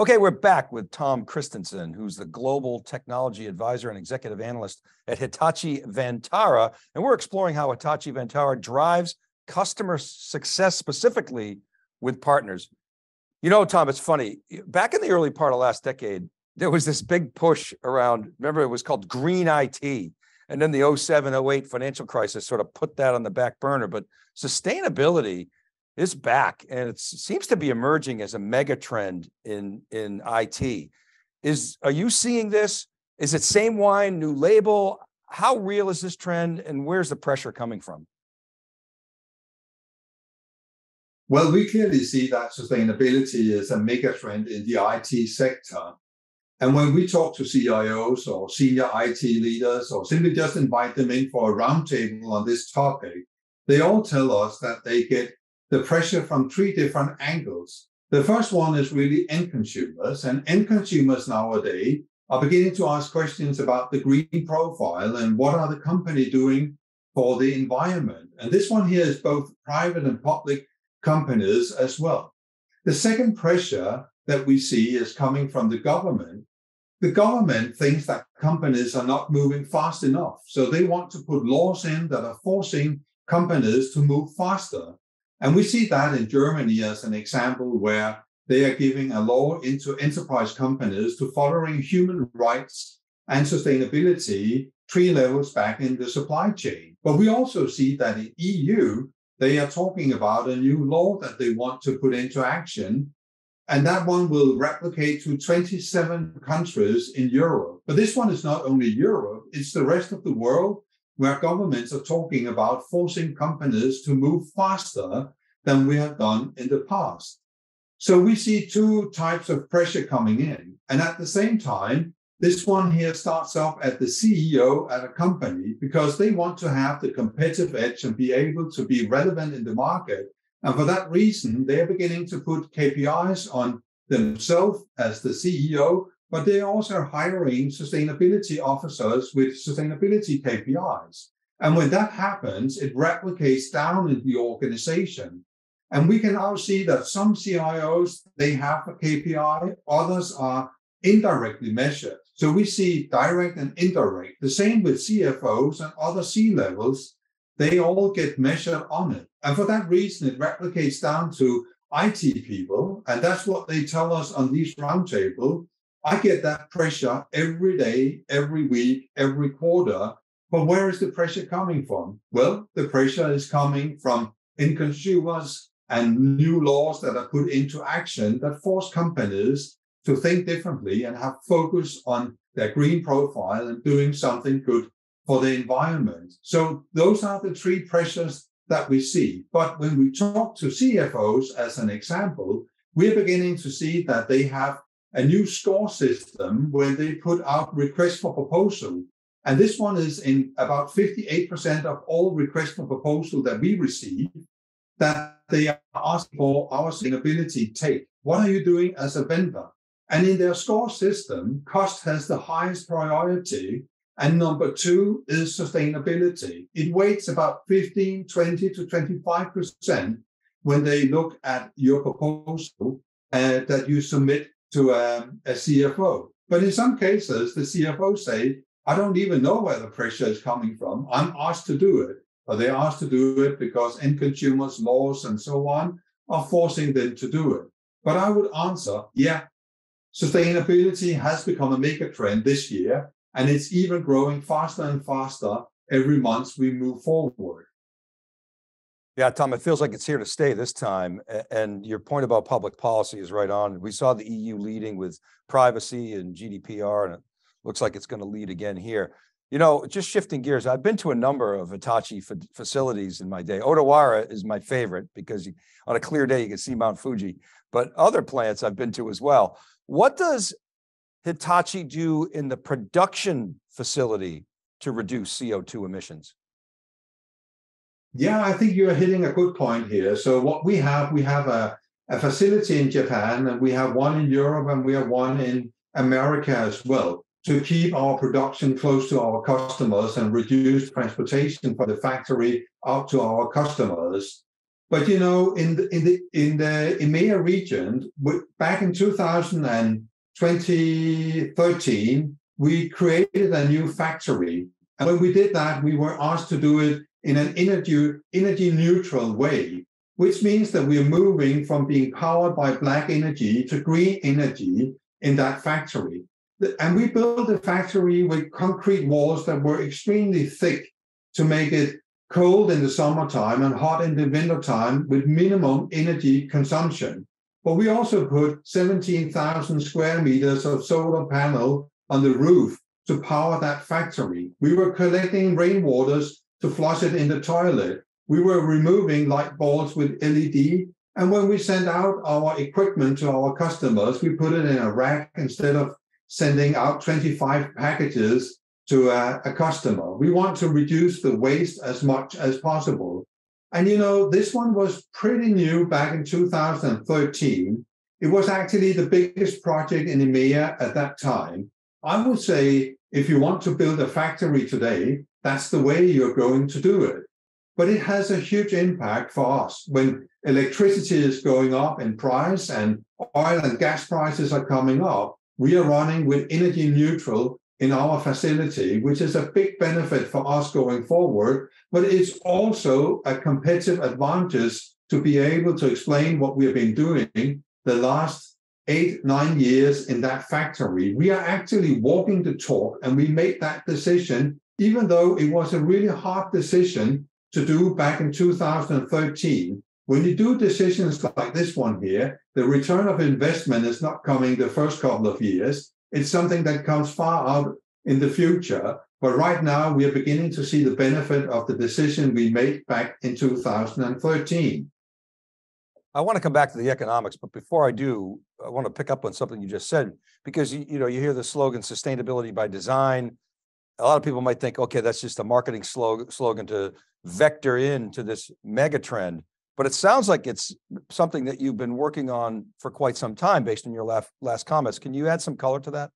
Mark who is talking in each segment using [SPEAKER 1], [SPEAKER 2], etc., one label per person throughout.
[SPEAKER 1] Okay, we're back with Tom Christensen, who's the Global Technology Advisor and Executive Analyst at Hitachi Vantara. And we're exploring how Hitachi Vantara drives customer success specifically with partners. You know, Tom, it's funny. Back in the early part of last decade, there was this big push around, remember, it was called green IT. And then the 07, 08 financial crisis sort of put that on the back burner. But sustainability is back and it seems to be emerging as a mega trend in in IT. Is are you seeing this? Is it same wine, new label? How real is this trend and where's the pressure coming from?
[SPEAKER 2] Well, we clearly see that sustainability is a mega trend in the IT sector. And when we talk to CIOs or senior IT leaders or simply just invite them in for a roundtable on this topic, they all tell us that they get the pressure from three different angles. The first one is really end consumers, and end consumers nowadays are beginning to ask questions about the green profile and what are the company doing for the environment. And this one here is both private and public companies as well. The second pressure that we see is coming from the government. The government thinks that companies are not moving fast enough. So they want to put laws in that are forcing companies to move faster. And we see that in Germany as an example where they are giving a law into enterprise companies to following human rights and sustainability three levels back in the supply chain. But we also see that in EU, they are talking about a new law that they want to put into action. And that one will replicate to 27 countries in Europe. But this one is not only Europe, it's the rest of the world where governments are talking about forcing companies to move faster than we have done in the past. So we see two types of pressure coming in. And at the same time, this one here starts off at the CEO at a company because they want to have the competitive edge and be able to be relevant in the market. And for that reason, they are beginning to put KPIs on themselves as the CEO but they're also hiring sustainability officers with sustainability KPIs. And when that happens, it replicates down in the organization. And we can now see that some CIOs, they have a KPI, others are indirectly measured. So we see direct and indirect. The same with CFOs and other C levels, they all get measured on it. And for that reason, it replicates down to IT people. And that's what they tell us on these roundtables I get that pressure every day, every week, every quarter. But where is the pressure coming from? Well, the pressure is coming from in consumers and new laws that are put into action that force companies to think differently and have focus on their green profile and doing something good for the environment. So those are the three pressures that we see. But when we talk to CFOs as an example, we're beginning to see that they have a new score system where they put out requests for proposal. And this one is in about 58% of all requests for proposal that we receive that they are asking for our sustainability take. What are you doing as a vendor? And in their score system, cost has the highest priority. And number two is sustainability. It weights about 15, 20 to 25% when they look at your proposal uh, that you submit to um, a CFO. But in some cases, the CFO say, I don't even know where the pressure is coming from. I'm asked to do it. But they're asked to do it because end consumers, laws, and so on are forcing them to do it. But I would answer, yeah, sustainability has become a mega trend this year, and it's even growing faster and faster every month we move forward.
[SPEAKER 1] Yeah, Tom, it feels like it's here to stay this time. And your point about public policy is right on. We saw the EU leading with privacy and GDPR, and it looks like it's going to lead again here. You know, just shifting gears, I've been to a number of Hitachi facilities in my day. Odawara is my favorite because you, on a clear day, you can see Mount Fuji, but other plants I've been to as well. What does Hitachi do in the production facility to reduce CO2 emissions?
[SPEAKER 2] Yeah, I think you're hitting a good point here. So what we have, we have a, a facility in Japan, and we have one in Europe, and we have one in America as well to keep our production close to our customers and reduce transportation from the factory out to our customers. But you know, in the in the in the EMEA region, back in 2013, we created a new factory. And when we did that, we were asked to do it in an energy energy neutral way, which means that we are moving from being powered by black energy to green energy in that factory. And we built a factory with concrete walls that were extremely thick to make it cold in the summertime and hot in the wintertime with minimum energy consumption. But we also put 17,000 square meters of solar panel on the roof to power that factory. We were collecting rainwaters to flush it in the toilet. We were removing light bulbs with LED. And when we send out our equipment to our customers, we put it in a rack instead of sending out 25 packages to a, a, customer. We want to reduce the waste as much as possible. And you know, this one was pretty new back in 2013. It was actually the biggest project in EMEA at that time. I would say if you want to build a factory today, that's the way you're going to do it. But it has a huge impact for us when electricity is going up in price and oil and gas prices are coming up. We are running with energy neutral in our facility, which is a big benefit for us going forward, but it's also a competitive advantage to be able to explain what we have been doing the last eight, nine years in that factory. We are actually walking the talk, and we made that decision, even though it was a really hard decision to do back in 2013. When you do decisions like this one here, the return of investment is not coming the first couple of years. It's something that comes far out in the future. But right now, we are beginning to see the benefit of the decision we made back in 2013.
[SPEAKER 1] I want to come back to the economics, but before I do, I want to pick up on something you just said, because you, know, you hear the slogan sustainability by design. A lot of people might think, okay, that's just a marketing slogan, to vector into this mega trend. But it sounds like it's something that you've been working on for quite some time based on your last, last comments. Can you add some color to that?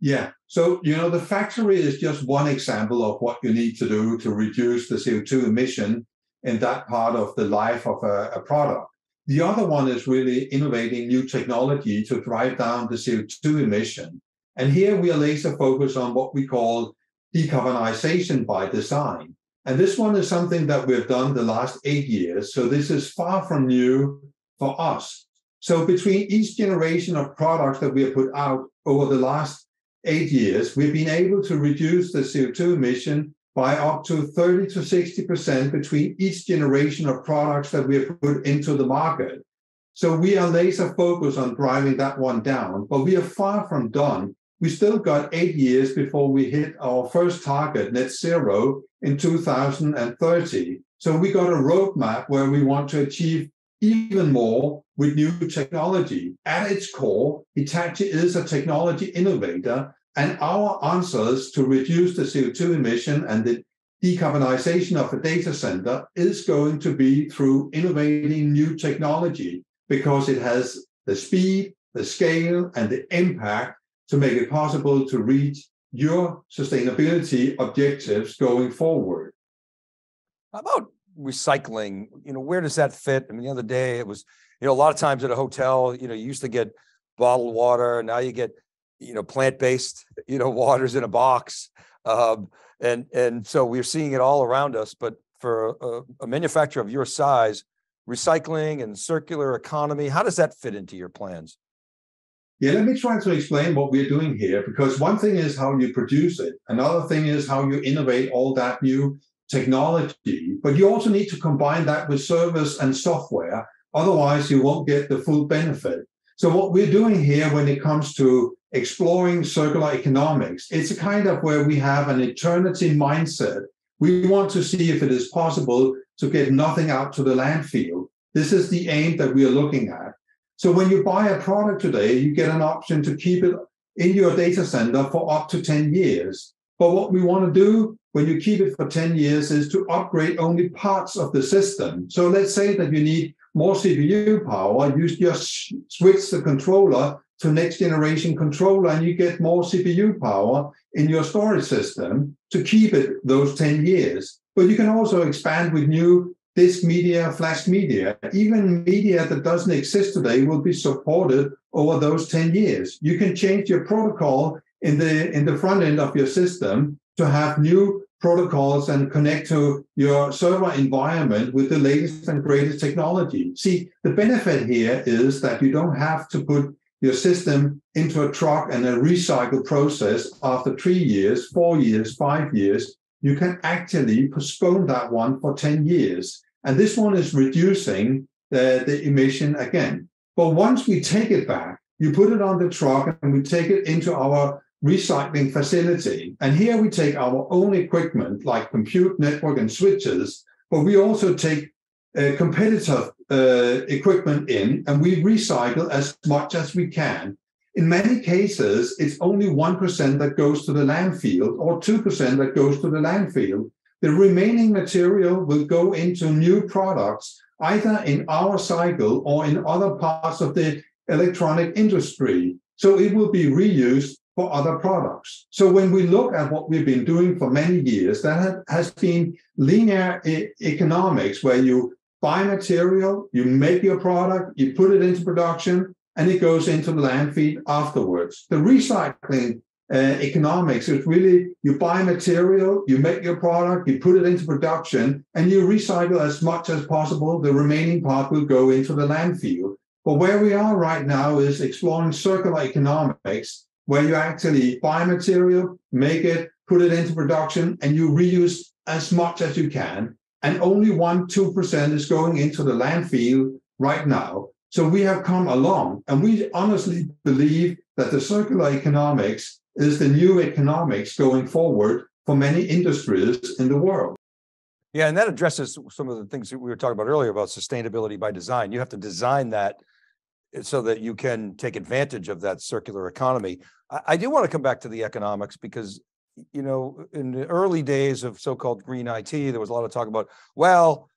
[SPEAKER 2] Yeah. So, you know, the factory is just one example of what you need to do to reduce the CO2 emission in that part of the life of a, a product. The other one is really innovating new technology to drive down the CO2 emission. And here we are laser focused on what we call decarbonization by design. And this one is something that we've done the last eight years. So this is far from new for us. So between each generation of products that we have put out over the last eight years, we've been able to reduce the CO2 emission by up to 30 to 60% between each generation of products that we have put into the market. So we are laser focused on driving that one down, but we are far from done we still got eight years before we hit our first target, net zero, in 2030. So we got a roadmap where we want to achieve even more with new technology. At its core, Hitachi is a technology innovator, and our answers to reduce the CO2 emission and the decarbonization of a data center is going to be through innovating new technology because it has the speed, the scale, and the impact to make it possible to reach your sustainability objectives going forward.
[SPEAKER 1] How about recycling? You know, where does that fit? I mean, the other day it was, you know, a lot of times at a hotel, you know, you used to get bottled water, now you get, you know, plant-based, you know, waters in a box. Um, and and so we're seeing it all around us. But for a, a manufacturer of your size, recycling and circular economy, how does that fit into your plans?
[SPEAKER 2] Yeah, let me try to explain what we're doing here because one thing is how you produce it, another thing is how you innovate all that new technology, but you also need to combine that with service and software. Otherwise, you won't get the full benefit. So, what we're doing here when it comes to exploring circular economics, it's a kind of where we have an eternity mindset. We want to see if it is possible to get nothing out to the landfill. This is the aim that we are looking at. So when you buy a product today, you get an option to keep it in your data center for up to 10 years. But what we want to do when you keep it for 10 years is to upgrade only parts of the system. So let's say that you need more CPU power, you just switch the controller to next generation controller and you get more CPU power in your storage system to keep it those 10 years. But you can also expand with new disk media, flash media, even media that doesn't exist today will be supported over those 10 years. You can change your protocol in the in the front end of your system to have new protocols and connect to your server environment with the latest and greatest technology. See, the benefit here is that you don't have to put your system into a truck and a recycle process after three years, four years, five years. You can actually postpone that one for 10 years. And this one is reducing the, the emission again. But once we take it back, you put it on the truck and we take it into our recycling facility. And here we take our own equipment like compute network and switches, but we also take uh, competitive uh, equipment in and we recycle as much as we can. In many cases, it's only 1% that goes to the landfill or 2% that goes to the landfill. The remaining material will go into new products, either in our cycle or in other parts of the electronic industry. So it will be reused for other products. So when we look at what we've been doing for many years, that has been linear e- economics, where you buy material, you make your product, you put it into production, and it goes into the landfill afterwards. The recycling uh, economics is really you buy material, you make your product, you put it into production, and you recycle as much as possible. The remaining part will go into the landfill. But where we are right now is exploring circular economics, where you actually buy material, make it, put it into production, and you reuse as much as you can. And only one, 2% is going into the landfill right now. So we have come along, and we honestly believe that the circular economics is the new economics going forward for many industries in the world.
[SPEAKER 1] Yeah, and that addresses some of the things that we were talking about earlier about sustainability by design. You have to design that so that you can take advantage of that circular economy. I, do want to come back to the economics because you know in the early days of so-called green IT, there was a lot of talk about well,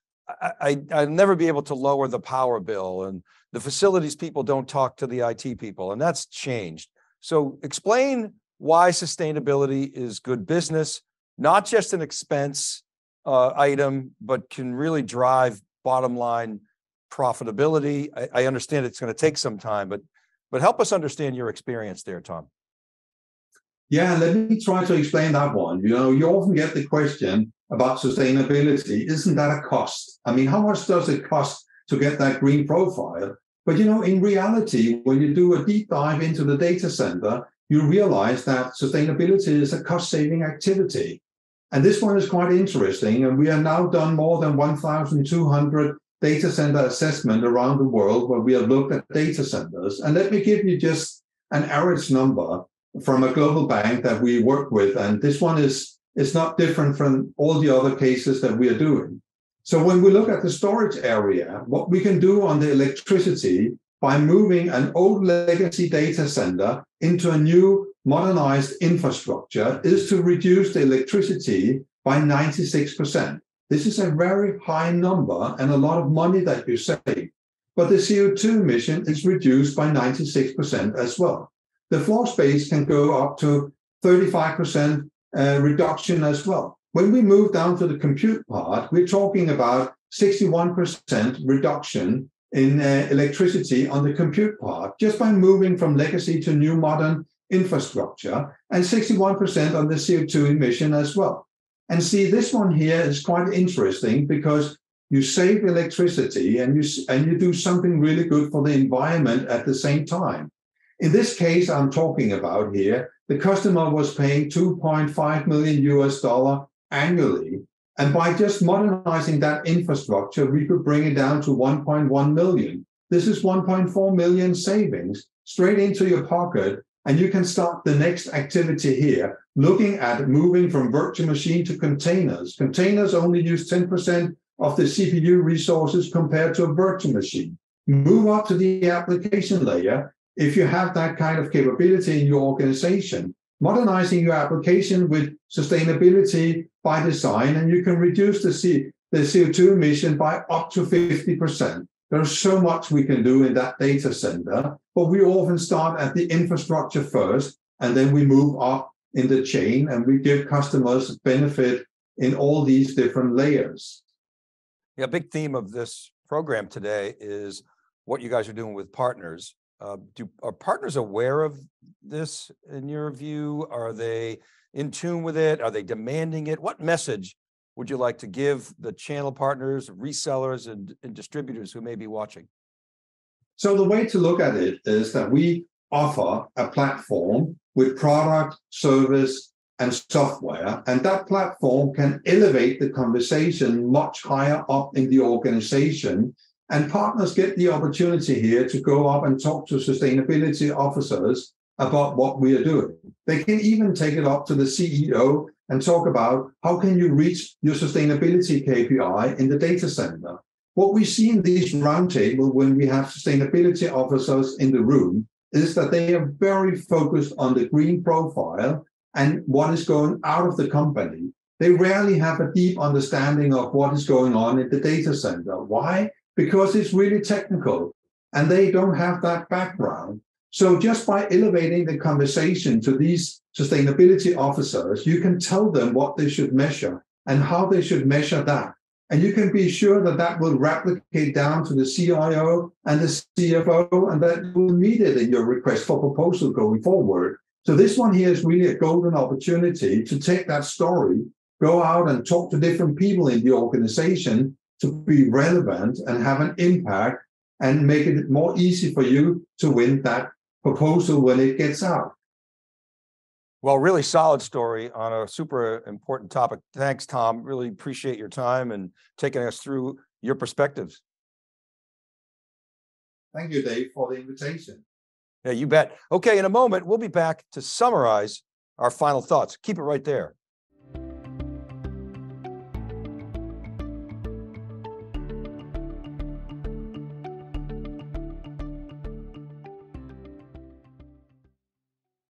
[SPEAKER 1] I, I will never be able to lower the power bill, and the facilities people don't talk to the IT people, and that's changed. So explain why sustainability is good business, not just an expense uh, item, but can really drive bottom line profitability. I, I understand it's going to take some time, but but help us understand your experience there, Tom.
[SPEAKER 2] Yeah, let me try to explain that one. You know, you often get the question about sustainability. Isn't that a cost? I mean, how much does it cost to get that green profile? But you know, in reality, when you do a deep dive into the data center, you realize that sustainability is a cost-saving activity. And this one is quite interesting. And we have now done more than 1,200 data center assessment around the world where we have looked at data centers. And let me give you just an average number from a global bank that we work with. And this one is, is not different from all the other cases that we are doing. So when we look at the storage area, what we can do on the electricity by moving an old legacy data center into a new modernized infrastructure is to reduce the electricity by 96%. This is a very high number and a lot of money that you save. But the CO2 emission is reduced by 96% as well. The floor space can go up to 35% uh, reduction as well. When we move down to the compute part, we're talking about 61% reduction in uh, electricity on the compute part just by moving from legacy to new modern infrastructure and 61% on the CO2 emission as well. And see, this one here is quite interesting because you save electricity and you and you do something really good for the environment at the same time. In this case, I'm talking about here, the customer was paying 2.5 million US dollar annually. And by just modernizing that infrastructure, we could bring it down to 1.1 million. This is 1.4 million savings straight into your pocket. And you can start the next activity here looking at moving from virtual machine to containers. Containers only use 10% of the CPU resources compared to a virtual machine. Move up to the application layer if you have that kind of capability in your organization. Modernizing your application with sustainability by design, and you can reduce the, C, the CO2 emission by up to 50%. There's so much we can do in that data center, but we often start at the infrastructure first, and then we move up in the chain and we give customers benefit in all these different layers.
[SPEAKER 1] Yeah, a big theme of this program today is what you guys are doing with partners. Uh, do, are partners aware of this in your view? Are they in tune with it? Are they demanding it? What message would you like to give the channel partners, resellers and, and distributors who may be watching?
[SPEAKER 2] So the way to look at it is that we offer a platform with product, service, and software, and that platform can elevate the conversation much higher up in the organization. And partners get the opportunity here to go up and talk to sustainability officers about what we are doing. They can even take it up to the CEO and talk about how can you reach your sustainability KPI in the data center. What we see in these roundtable when we have sustainability officers in the room is that they are very focused on the green profile and what is going out of the company. They rarely have a deep understanding of what is going on in the data center. Why? Because it's really technical and they don't have that background. So just by elevating the conversation to these sustainability officers, you can tell them what they should measure and how they should measure that. And you can be sure that that will replicate down to the CIO and the CFO, and that will meet it in your request for proposal going forward. So this one here is really a golden opportunity to take that story, go out and talk to different people in the organization to be relevant and have an impact and make it more easy for you to win that proposal when it gets out.
[SPEAKER 1] Well, really solid story on a super important topic. Thanks, Tom. Really appreciate your time and taking us through your perspectives.
[SPEAKER 2] Thank you, Dave, for the invitation.
[SPEAKER 1] Yeah, you bet. Okay, in a moment, we'll be back to summarize our final thoughts. Keep it right there.